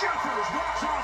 Jeffers walks on